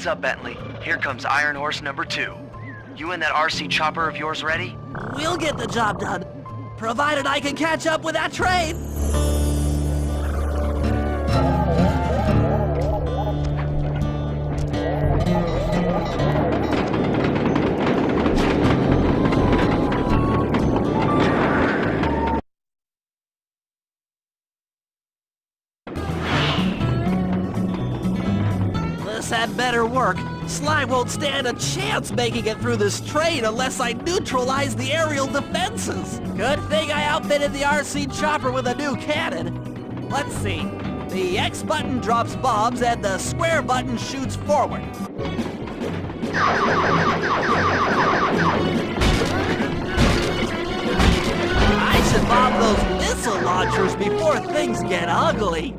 Heads up, Bentley. Here comes Iron Horse number two. You and that RC chopper of yours ready? We'll get the job done, provided I can catch up with that train. Had better work. Sly won't stand a chance making it through this train unless I neutralize the aerial defenses. Good thing I outfitted the RC chopper with a new cannon. Let's see. The X button drops bombs and the square button shoots forward. I should bomb those missile launchers before things get ugly.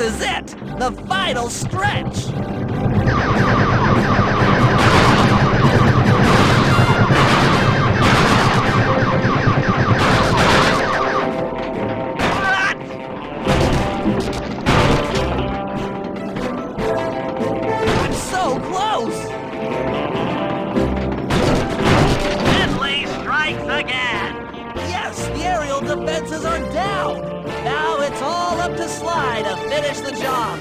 This is it! The final stretch! I'm so close! Bentley strikes again! Yes, the aerial defenses are down! slide to finish the job.